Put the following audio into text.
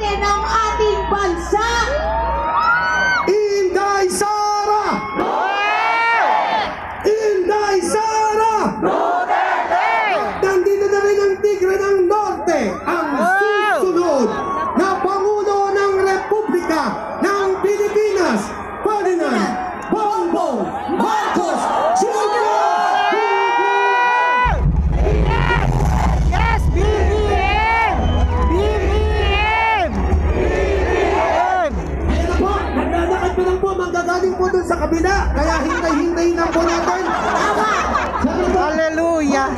presidente ng ating bansa. Inday Sara! Inday Sara! Nandito na rin ang Tigre ng Norte, ang po, manggagaling po dun sa kabila. Kaya hintay-hintay na po natin. Hallelujah.